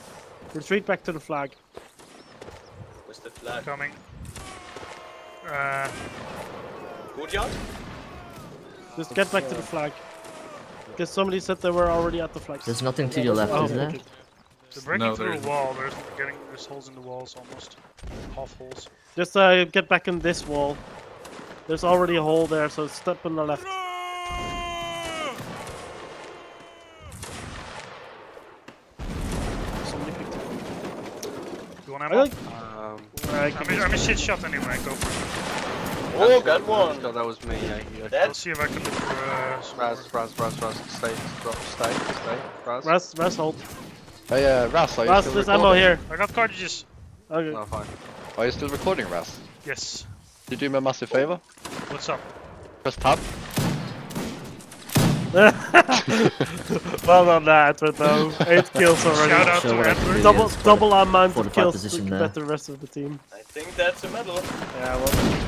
Retreat back to the flag. Where's the flag? Coming. Uh, Good job. Just get back to the flag. Because somebody said they were already at the flag. There's nothing to your left, Oh, is there? okay. they're breaking No, through there's- a wall. There's getting there's holes in the walls almost. Half holes. Just uh, get back in this wall. There's already a hole there, so step on the left. Somebody picked it up. You I ammo? like. Um, I I'm in, I'm in shit shot anyway. Go for Oh, got one. God, that was me. Yeah, yeah. it. Let's see if I can look for uh, some. Raz, Raz, Raz, Raz, stay, drop, stay, stay, Raz. Ras, Ras, hold. Hey, uh, Ras, are you Ras, still there's recording? ammo here. I got cartridges. Okay. No, fine. Are you still recording, Ras? Yes. Could you do me a massive favor? What's up? Press tab. [laughs] well done, that, but though. Eight kills already. Shout out Show to what I can Edward. do Double, against double amount of fortified kills to position get there. the rest of the team. I think that's a medal. Yeah, well,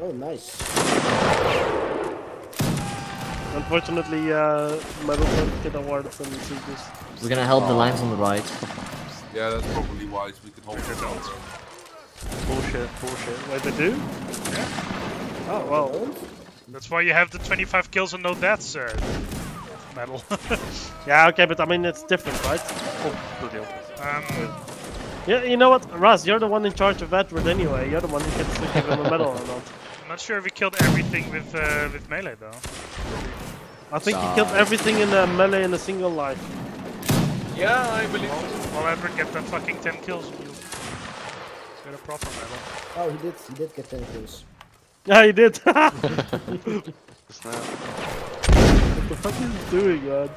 Oh, nice. unfortunately, uh, medal don't get awarded from the Seekers. We're gonna help the lines on the right. Yeah, that's probably wise. We can hold it out. Bullshit, bullshit. Wait, they do? Oh, well. That's why you have the 25 kills and no deaths uh, medal. [laughs] Yeah, okay, but I mean, it's different, right? Good deal. um, Yeah, you know what, Raz, you're the one in charge of Edward anyway. You're the one who gets to give him a medal or not. I'm not sure if we killed everything with uh, with melee though. I think you killed everything in the melee in a single life. Yeah, I believe so. Well, Edward get that fucking 10 kills and you get a proper medal. Oh, he did. He did get 10 kills. Yeah, you did. [laughs] what the fuck is he doing, man?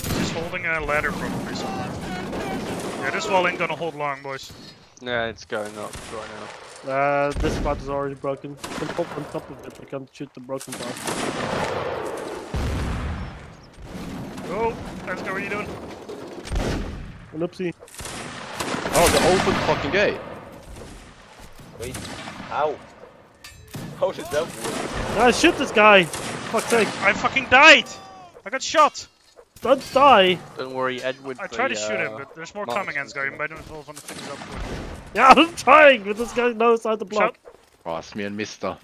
Just holding a ladder probably somewhere. Yeah, this wall ain't gonna hold long, boys. Yeah, it's going up right now. Uh, this part is already broken. You can pop on top of it. You can't shoot the broken part. Go! Let's go, what are you doing? An oopsie. Oh, the open fucking gate. Wait. Ow. How did that work? Shoot this guy! Fuck's sake. I fucking died! I got shot! Don't die! Don't worry, Edward. I the, tried to shoot him, uh, but there's more Mark's coming, Ansgar. You gonna- might as well want to finish up with. Yeah, [laughs] I'm trying, but this guy knows how to block. Ras, me and Mister.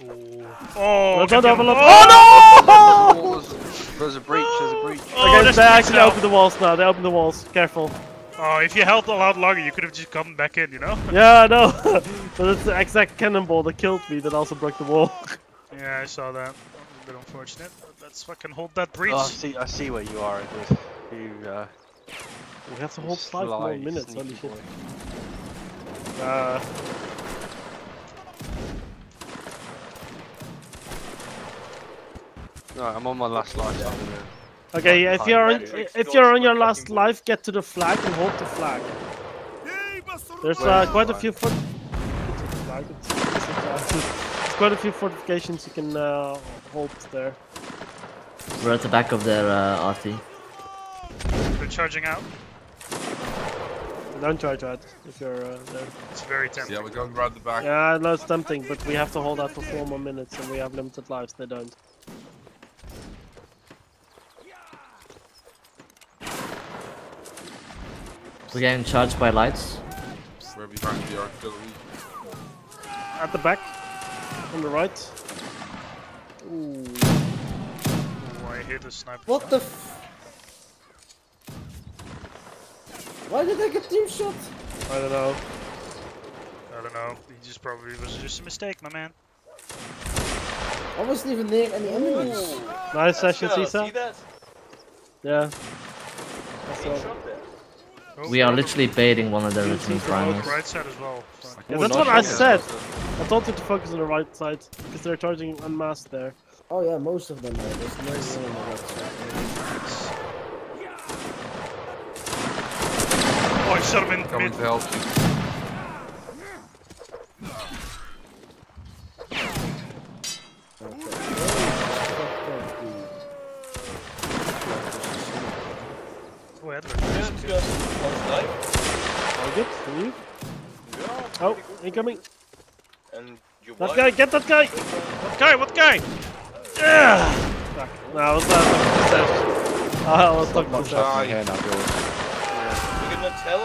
Oh, No, don't have a okay. look. Oh, Oh no! Oh, there's, there's a breach, there's a breach. Oh, okay, there's they actually now. open the walls now. They open the walls. Careful. Oh, if you held a lot longer, you could have just come back in, you know? [laughs] Yeah, I know. [laughs] but it's the exact cannonball that killed me that also broke the wall. [laughs] Yeah, I saw that. A bit unfortunate, but let's fucking hold that breach. Oh, I see, I see where you are, Edward. You, uh, We have to hold five more minutes. sneaky Holy shit. boy. Uh, No, I'm on my last life. So I'm okay, if you're on, if you're on your last life, get to the flag and hold the flag. There's uh, quite a few fort. Get to the flag, it's- it's, There's quite a few fortifications you can uh, hold there. We're at the back of their uh, arty. They're charging out. Don't try to add if you're uh, there. It's very tempting. Yeah, we're going around the back. Yeah, no, it's tempting, but we have to hold out for four more minutes, and we have limited lives. They don't. We're getting charged by lights. We're behind the artillery. At the back, on the right. Ooh. Oh, I hit a sniper. What the f- Why did I get team shot? I don't know. I don't know. He just probably was just a mistake, my man. I wasn't even near any enemies. Nice session, Yeah, Caesar. See that? Yeah. Team all. Shot there. We are literally baiting one of their Team original Caesar out no, primals. right side as well. so- Yeah, that's what I said. I told you to focus on the right side because they're charging unmasked there. Oh yeah, most of them are. There's no one on the right side. Oh, I shot him in Coming to help you. Edward. Yeah, just one life. All good. Can? Yeah, Oh, pretty good. incoming. And your That guy, get that guy! What guy? What guy? Yeah! Fuck. No, I was not talking to Sesh. I was talking to Much Sesh. happening here now, George. We cannot tell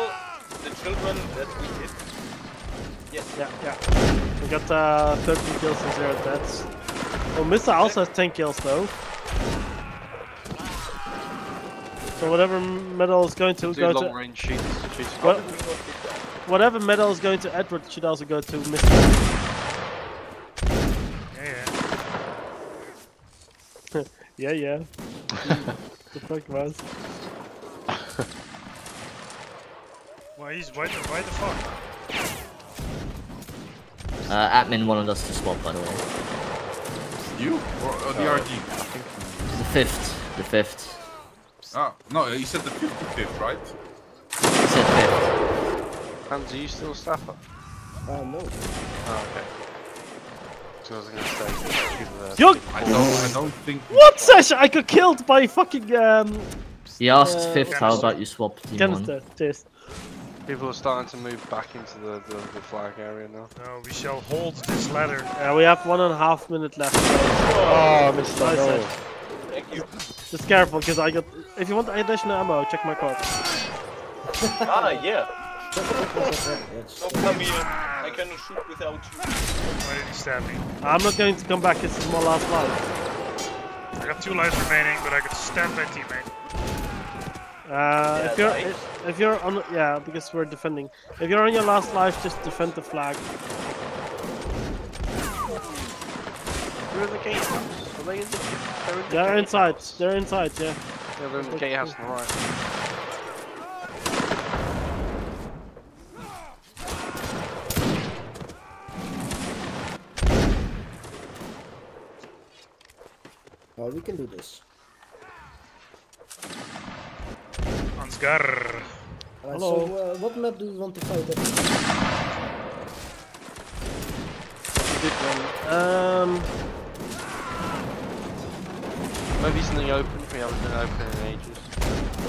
the children that we did. Yes. Yeah, yeah. We got uh, 13 kills and 0 deaths. Oh, Mr. also has 10 kills though. So whatever medal is going to Do go long to range shoots. shoots. what, whatever medal is going to Edward should also go to Mr. Yeah, yeah. [laughs] yeah, yeah. [laughs] the fuck was? Why he's why the why the fuck? Uh, admin wanted us to swap, by the way. You? Or uh, the Uh, RG? The fifth. The fifth. Ah, no, he said the 55th, right? He said fifth. Hans, are you still a staffer? Uh, no. Oh, okay. So I was gonna say, the- Yo! I don't, I don't think. What Sesh? I got killed by fucking um He asked Uh, fifth, how about you swap team one? Cheers. People are starting to move back into the, the, the flag area now. No, we shall hold this ladder. Yeah, we have one and a half minute left. Oh, Mr. No. Thank you. Just careful, because I got. If you want additional ammo, check my card. [laughs] ah, yeah. Yes. No, come here. I cannot shoot without you. Why did he stab me? I'm not going to come back. This is my last life. I got two lives remaining, but I got stabbed by teammate. Uh, if you're nice. if, if you're on yeah because we're defending. If you're on your last life, just defend the flag. They're the gatehouse. Are they in the, they're in the They're inside. gatehouse? They're inside. Yeah. Yeah, they're in the gatehouse on the right. Oh, we can do this. Ansgar. Alright, Hello. so uh, what map do you want to fight at? One. Um. Maybe it's in the open. We haven't been open in ages.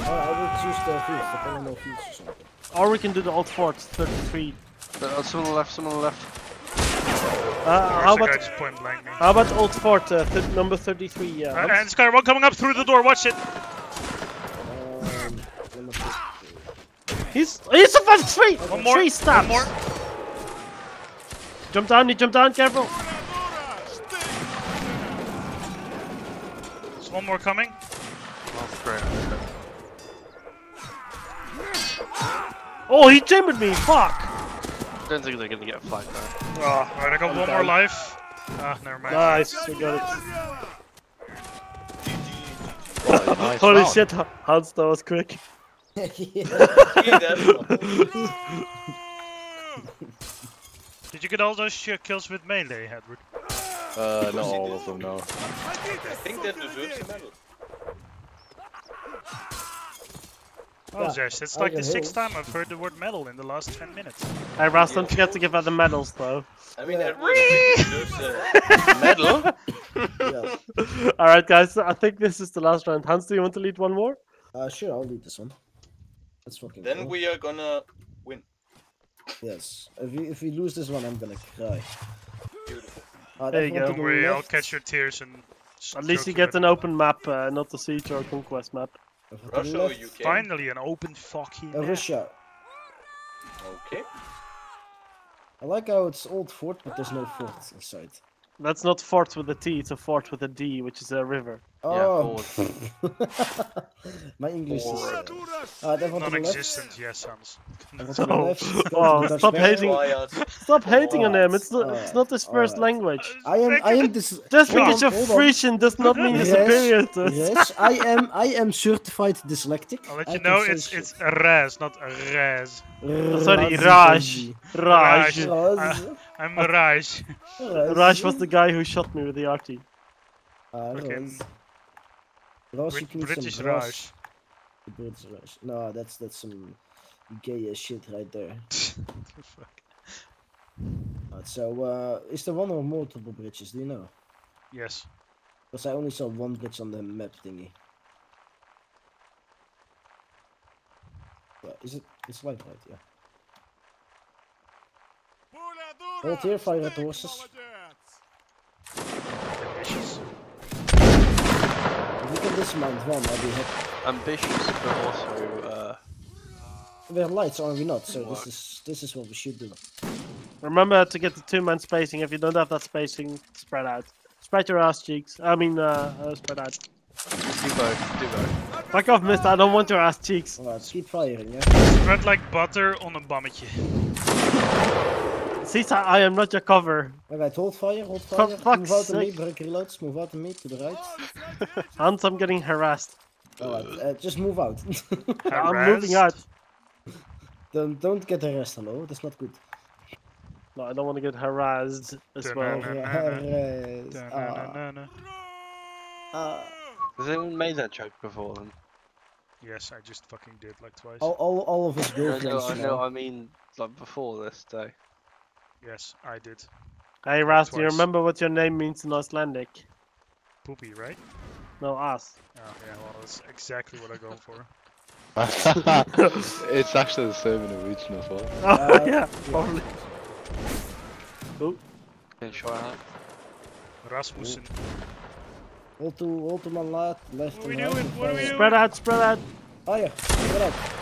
I will choose the fields, the Panama fields or something. Or we can do the old fort 33. But, uh, someone on the left, someone on the left. Uh, how about just point blank me? how about old fort uh, th number 33? Yeah. Uh, Ansgar, one coming up through the door. Watch it. Um, let He's he survived three One more. three stabs. One more. Jump down. You jump down. Careful. One more coming. Oh, great. Oh, he chambered me. Fuck. I don't think they're gonna get a flag though. Oh, alright, I got one more life. Ah, never mind. Nice. We got it. Nice Holy round. shit, Hans, that was quick. yeah. See that one? Did you get all those sh- kills with melee, Edward? Uh, not all of them, no. I think that deserves a medal. Oh, Yeah, Zesh, it's like the sixth time I've heard the word medal in the last 10 minutes. Hey, Ras, don't forget to give out the medals, though. I mean, everyone deserves a medal. yeah. Alright, guys, I think this is the last round. Hans, do you want to lead one more? Uh, sure, I'll lead this one. That's fucking Then cool. we are gonna win. Yes. If we if we lose this one, I'm gonna cry. Beautiful. Uh, There you go. Don't the worry, I'll catch your tears and. At least you get an open map, uh, not the siege or conquest map. Russia or. UK? Finally, an open fucking. Uh, map. Russia. Okay. I like how it's old fort, but there's no fort inside. That's not fort with a T, it's a fort with a D, which is a river. Oh, [laughs] my English is. Ford. Uh, uh, everyone to the left. Non-existent, yes, Hans. Everyone Oh, left. Go to oh, stop hating- Stop hating on him. It's not. It's not his first alright. language. I am. I am this. Just because on, you're hold. Frisian does not mean you're Yes, superior to us. Yes, I am. I am certified dyslexic. I'll let you can know it's it's a res, not a res. Sorry, Nazi Raj. Raj. Raj. I'm Raj. Raj was the guy who shot me with the arty. Ah, Fucking Raj. Raj, you Brit- can some British grass. Raj. The British Raj. No, that's that's some gay ass shit right there. [laughs] Right, so, uh, is there one or multiple bridges? Do you know? Yes. Because I only saw one bridge on the map thingy. Yeah, is it? It's light right, yeah. Hold here, fire at the horses. If we can dismount one, I'll be happy. Ambitious, but also uh, We're lights, are we not? So this is this is what we should do. Remember to get the two-man spacing. If you don't have that spacing, spread out. Spread your ass cheeks. I mean, uh, uh spread out. do both, do both. Fuck off, mister. I don't want your ass cheeks. Alright, keep firing, yeah? Spread like butter on een bammetje. Caesar, I am not your cover. Alright, hold fire, hold For fire. fuck's move out to me, sake. break reloads, move out to me, to the right. [laughs] Hans, I'm getting harassed. Alright, uh, just move out. [laughs] I'm moving out. don't, don't get harassed, hello, that's not good. No, I don't want to get harassed as well. Harassed. Ah. Has anyone made that joke before then? Yes, I just fucking did like twice. All, all, all of his I girlfriends, know, I you know, know. I mean, like before this day. Yes, I did. Hey, Raz, do you remember what your name means in Icelandic? Poopy, right? No, ass. Oh yeah, well that's exactly what I go for. [laughs] it's actually the same in Norwegian as well. Oh, Uh, yeah, probably. Oh, Can you? Rasmussen. Hold to, hold to my left, left What are we right. doing? What are we doing? spread out, spread out. Fire, spread out.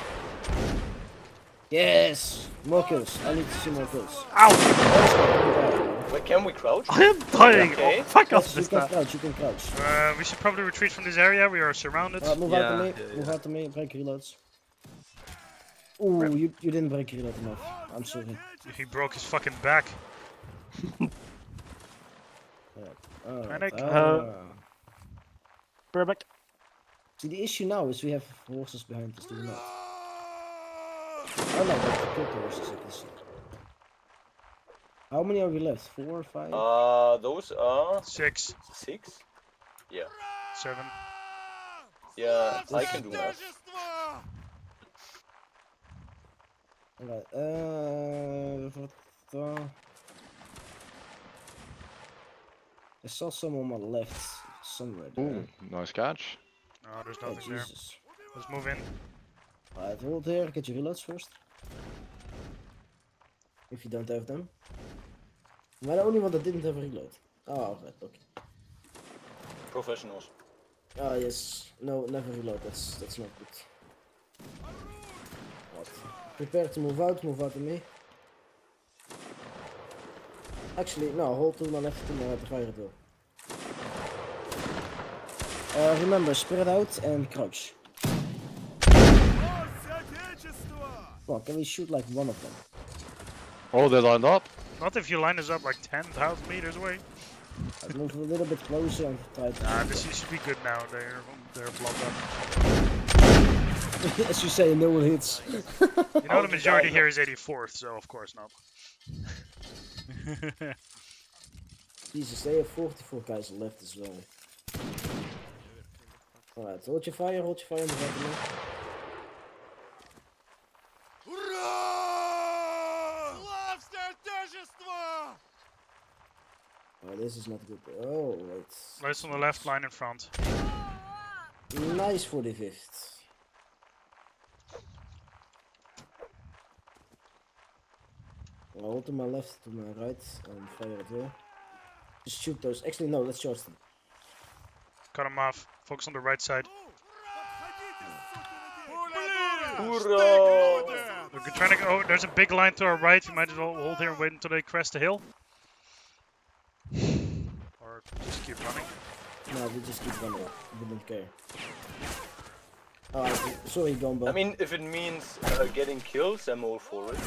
Yes, more kills. I need to see more kills. Ow! Wait, can we crouch? I am dying. Okay. Oh, fuck off, Yes, you can crouch, you can crouch. Uh, we should probably retreat from this area. We are surrounded. Uh, move out to me, yeah, move out to me, break reloads. Ooh, you, you didn't break reload enough. I'm sorry. He broke his fucking back. [laughs] Alright, Panic. ah. We're back. See, the issue now is we have horses behind us, do we not? Oh no, but killed the horses, I can see. How many are we left? Four, five? Uh, those are Six, six. Yeah, seven. yeah, I can do math. Alright, uh... what the- I saw some on my left, somewhere there. Ooh, nice catch. No, there's Oh, nothing there. Let's move in. Alright, hold here, get your reloads first. If you don't have them. Am I the only one that didn't have a reload? Oh, alright, okay. Professionals. Ah, yes. No, never reload, that's that's not good. What? Prepare to move out, move out to me. Actually, no, hold to my left to my right, fire will. Uh, remember, spread out and crouch. Well, can we shoot like one of them? Oh, they lined up. Not if you line us up like 10,000 meters away. I'd move a little bit closer and try to Nah, this should be good now. They're they're blocked up. [laughs] As you say, no one hits. You know the [laughs] majority oh, here is 84th, so of course not. [laughs] Jesus, they have 44 guys left as well. Alright, hold your fire, hold your fire in the back this is not good. Oh, wait. Right on the left line in front. Nice 45th. I'll hold to my left, to my right, and fire at here. Just shoot those. Actually, no, let's charge them. Cut them off. Focus on the right side. Hurrah! We're trying to go. Oh, there's a big line to our right. We might as well hold here and wait until they crest the hill. Or just keep running. No, we just keep running. We don't care. Alright, sorry, Gomba. I mean, if it means uh, getting kills, I'm all for it.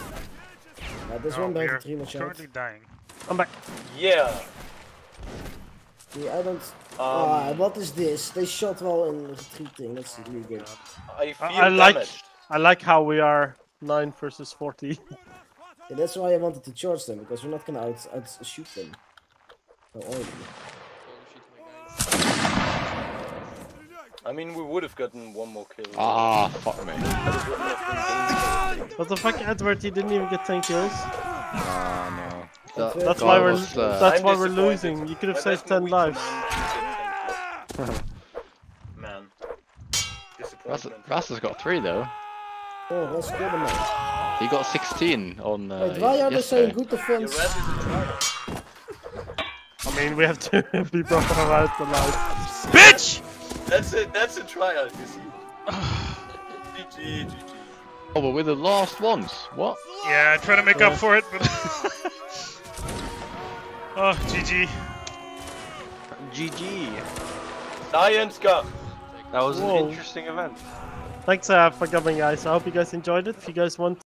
uh, there's No, one we behind are the tree, watch out. currently dying. I'm back. Yeah. See, I don't. Um, ah, what is this? They shot while in retreating. That's really good. I feel I, I like. I like how we are nine versus forty. [laughs] Yeah, that's why I wanted to charge them because we're not gonna out, out shoot them. So only. I mean, we would have gotten one more kill. Ah, fuck me. What left in game. what the fuck, Edward? You didn't even get ten kills. Ah, no. That's That That's guy why we're was, uh, that's I'm why we're losing. You could have saved ten lives. man didn't get 10 kills. Man. Ras, Disappointment. Ras has got three though. Oh, that's good enough. He got 16 on. Uh, Wait, why are they saying good Your defense? Rat is a trial. I mean, we have to be broken out the life. Bitch! That's it. That's a tryout, you see. [sighs] GG, GG. Oh, but we're the last ones. What? Yeah, I try to make up for it, but. [laughs] oh, GG. GG. Science got. That was Whoa. an interesting event. Thanks uh, for coming, guys. I hope you guys enjoyed it. If you guys want